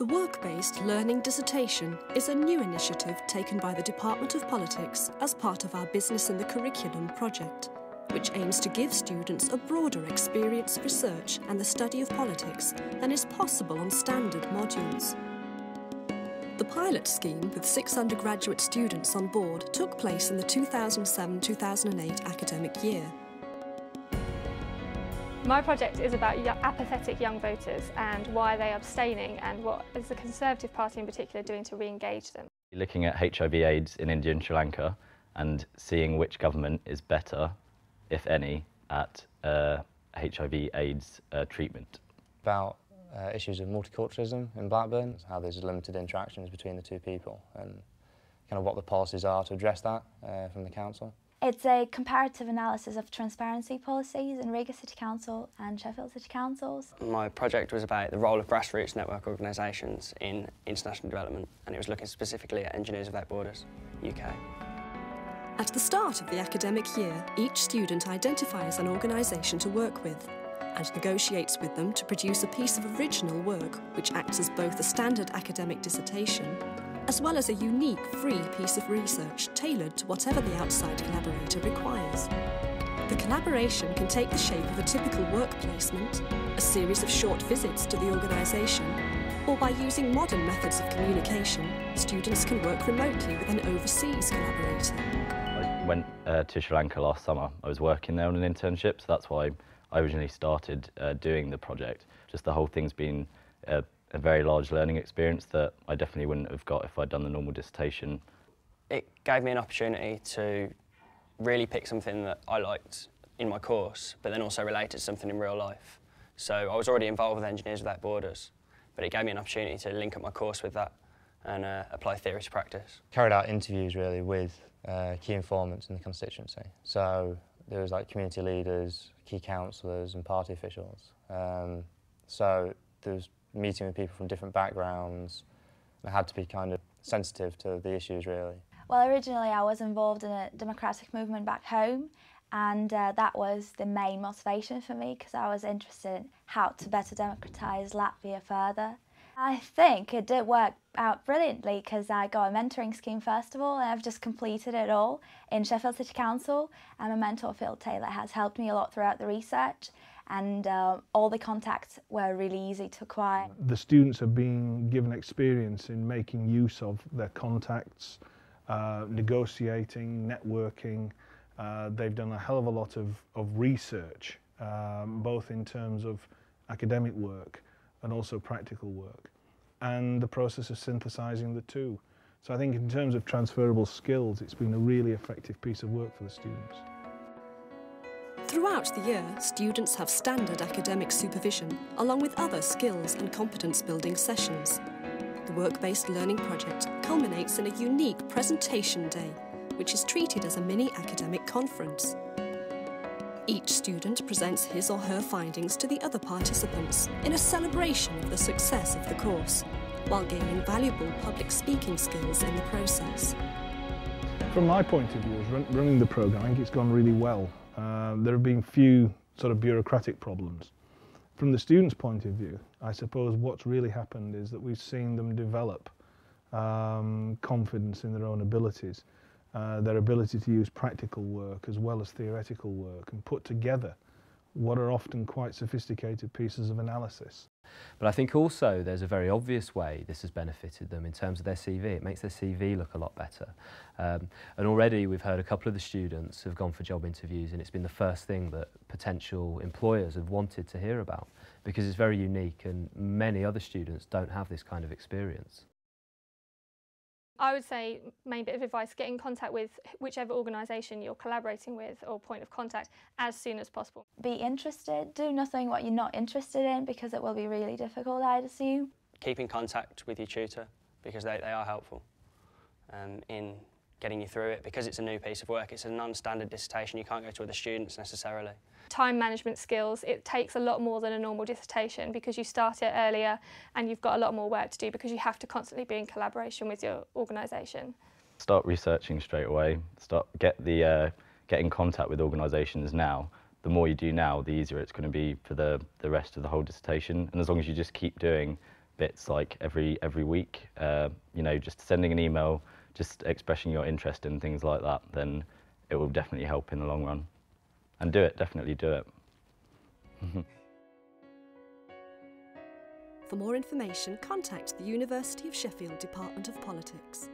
The Work-Based Learning Dissertation is a new initiative taken by the Department of Politics as part of our Business in the Curriculum project, which aims to give students a broader experience of research and the study of politics than is possible on standard modules. The pilot scheme with six undergraduate students on board took place in the 2007-2008 academic year. My project is about apathetic young voters and why they're abstaining and what is the Conservative Party in particular doing to re-engage them. Looking at HIV AIDS in India and Sri Lanka and seeing which government is better, if any, at uh, HIV AIDS uh, treatment. About uh, issues of multiculturalism in Blackburn, how there's limited interactions between the two people and kind of what the policies are to address that uh, from the council. It's a comparative analysis of transparency policies in Riga City Council and Sheffield City Councils. My project was about the role of grassroots network organisations in international development and it was looking specifically at Engineers Without Borders, UK. At the start of the academic year, each student identifies an organisation to work with and negotiates with them to produce a piece of original work which acts as both a standard academic dissertation as well as a unique free piece of research tailored to whatever the outside collaborator requires. The collaboration can take the shape of a typical work placement, a series of short visits to the organisation, or by using modern methods of communication, students can work remotely with an overseas collaborator. I went uh, to Sri Lanka last summer. I was working there on an internship, so that's why I originally started uh, doing the project. Just the whole thing's been uh, a very large learning experience that I definitely wouldn't have got if I'd done the normal dissertation. It gave me an opportunity to really pick something that I liked in my course, but then also related to something in real life. So I was already involved with Engineers Without Borders, but it gave me an opportunity to link up my course with that and uh, apply theory to practice. Carried out interviews really with uh, key informants in the constituency. So there was like community leaders, key councillors and party officials. Um, so there was meeting with people from different backgrounds. I had to be kind of sensitive to the issues really. Well, originally I was involved in a democratic movement back home and uh, that was the main motivation for me because I was interested in how to better democratise Latvia further. I think it did work out brilliantly because I got a mentoring scheme first of all and I've just completed it all in Sheffield City Council and my mentor Phil Taylor has helped me a lot throughout the research and uh, all the contacts were really easy to acquire. The students have been given experience in making use of their contacts, uh, negotiating, networking. Uh, they've done a hell of a lot of, of research, um, both in terms of academic work and also practical work, and the process of synthesizing the two. So I think in terms of transferable skills, it's been a really effective piece of work for the students. Throughout the year, students have standard academic supervision, along with other skills and competence building sessions. The Work-Based Learning Project culminates in a unique presentation day, which is treated as a mini academic conference. Each student presents his or her findings to the other participants in a celebration of the success of the course, while gaining valuable public speaking skills in the process. From my point of view, as run running the programme, I think it's gone really well. Uh, there have been few sort of bureaucratic problems. From the students' point of view, I suppose what's really happened is that we've seen them develop um, confidence in their own abilities, uh, their ability to use practical work as well as theoretical work and put together what are often quite sophisticated pieces of analysis. But I think also there's a very obvious way this has benefited them in terms of their CV. It makes their CV look a lot better. Um, and already we've heard a couple of the students have gone for job interviews and it's been the first thing that potential employers have wanted to hear about because it's very unique and many other students don't have this kind of experience. I would say, main bit of advice, get in contact with whichever organisation you're collaborating with or point of contact as soon as possible. Be interested, do nothing what you're not interested in because it will be really difficult, I'd assume. Keep in contact with your tutor because they, they are helpful um, in getting you through it. Because it's a new piece of work, it's a non-standard dissertation, you can't go to other students necessarily. Time management skills, it takes a lot more than a normal dissertation because you start it earlier and you've got a lot more work to do because you have to constantly be in collaboration with your organisation. Start researching straight away, start get, the, uh, get in contact with organisations now. The more you do now, the easier it's going to be for the, the rest of the whole dissertation. And as long as you just keep doing bits like every every week. Uh, you know, just sending an email, just expressing your interest in things like that, then it will definitely help in the long run. And do it, definitely do it. For more information, contact the University of Sheffield Department of Politics.